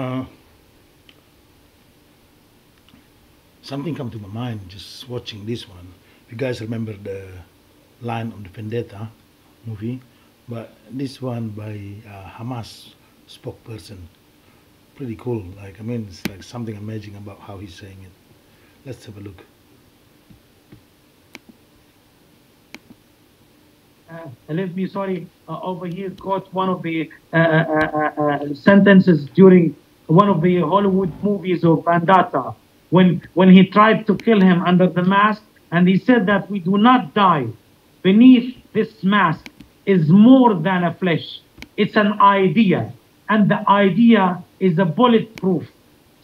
Uh, something come to my mind just watching this one. You guys remember the Line of the Vendetta movie, but this one by uh, Hamas spokesperson. Pretty cool. Like I mean, it's like something amazing about how he's saying it. Let's have a look. Uh, let me sorry uh, over here quote one of the uh, uh, uh sentences during one of the Hollywood movies of Vendetta, when when he tried to kill him under the mask, and he said that we do not die. Beneath this mask is more than a flesh. It's an idea, and the idea is a bulletproof.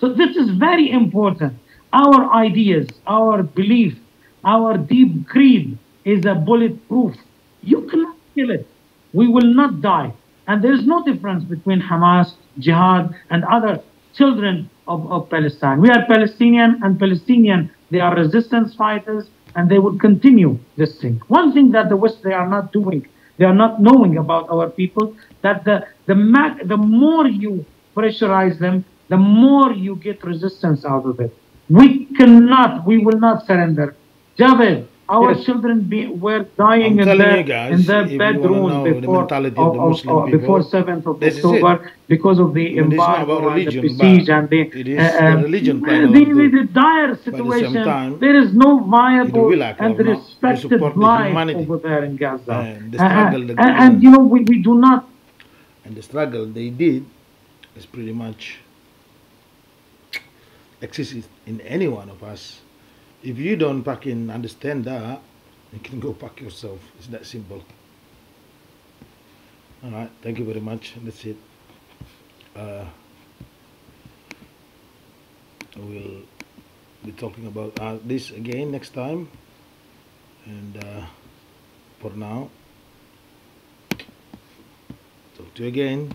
So this is very important. Our ideas, our belief, our deep creed is a bulletproof. You cannot kill it. We will not die. And there is no difference between Hamas, Jihad, and other children of, of Palestine. We are Palestinian and Palestinian. They are resistance fighters and they will continue this thing. One thing that the West, they are not doing, they are not knowing about our people, that the, the, the more you pressurize them, the more you get resistance out of it. We cannot, we will not surrender. Javed, our Yes. children be, were dying in their, guys, in their if you wanna bedrooms before, the of- of- before 7th of this. October because of the embargo and the but and the, uh, the uh, religion the, the, the dire at the situation. time, there is no viable and or not, we respected life humanity. over there in Gaza. And the Uh, uh, and, and you know, we, we do not and the struggle they did is pretty much exists in any one of us. If you don't fucking understand that, you can go fuck yourself. It's that simple. All right, thank you very much. That's it. Uh, we'll be talking about uh, this again next time. And uh, for now, talk to you again.